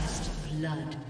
First blood.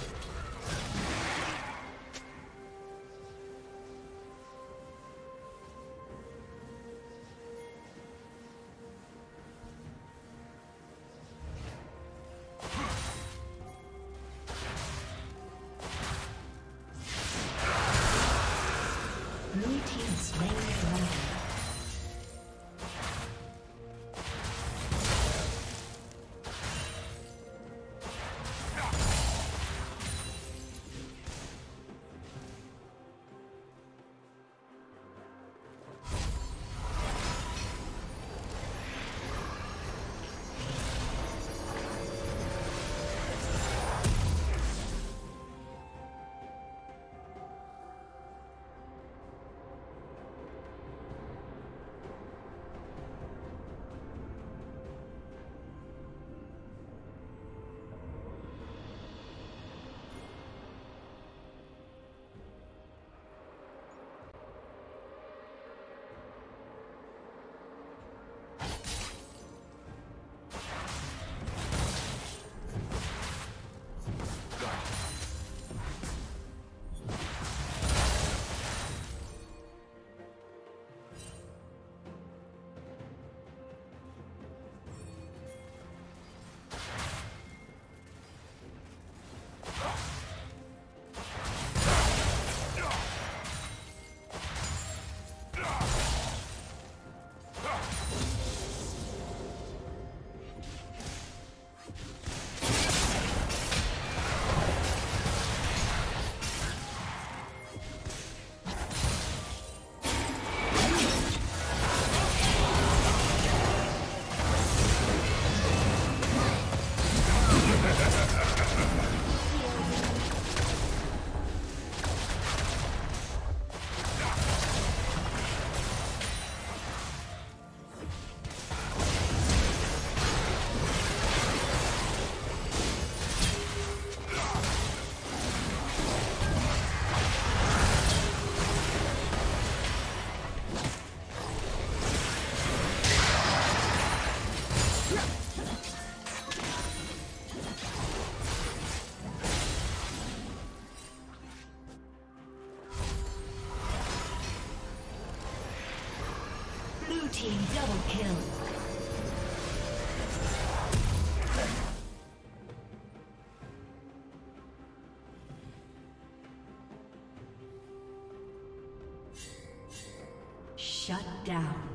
Shut down.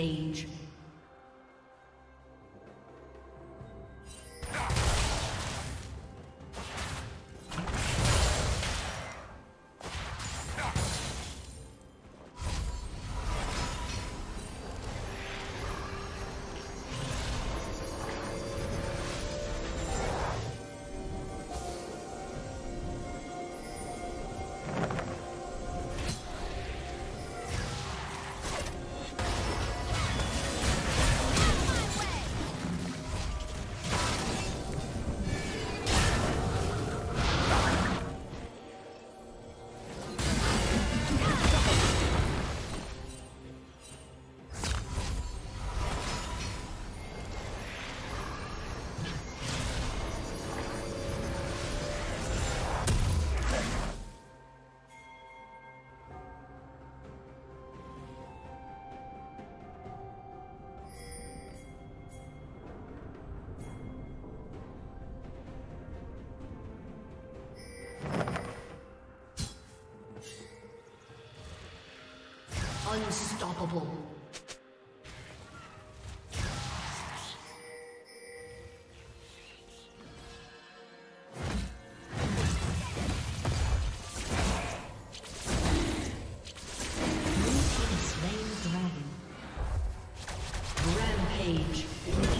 Rampage. Unstoppable. Blue team slain dragon. Rampage.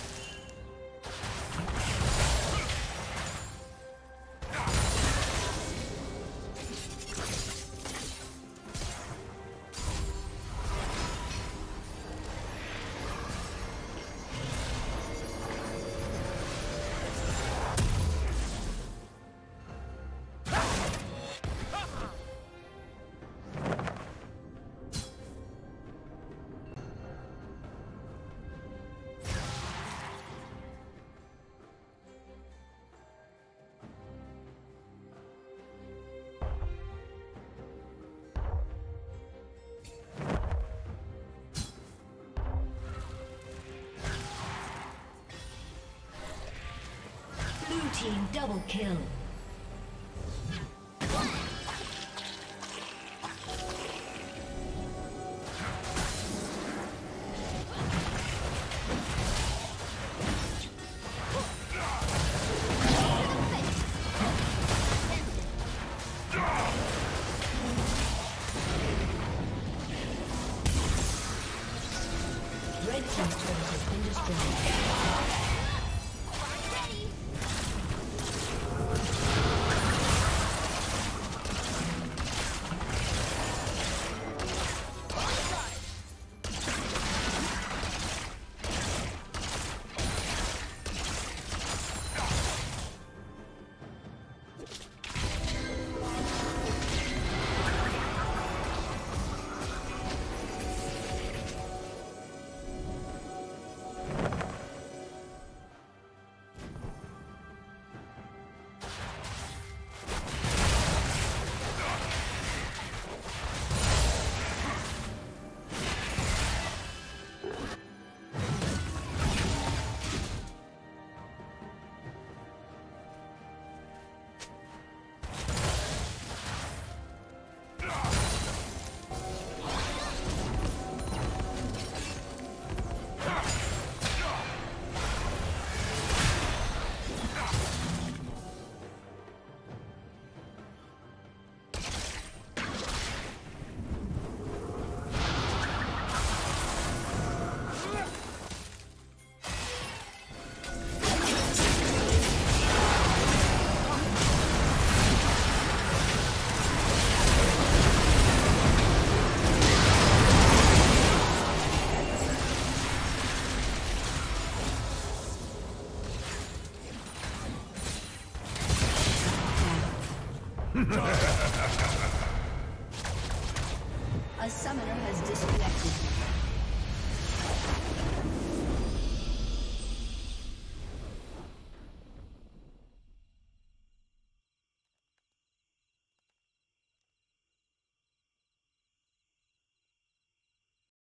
Team double kill.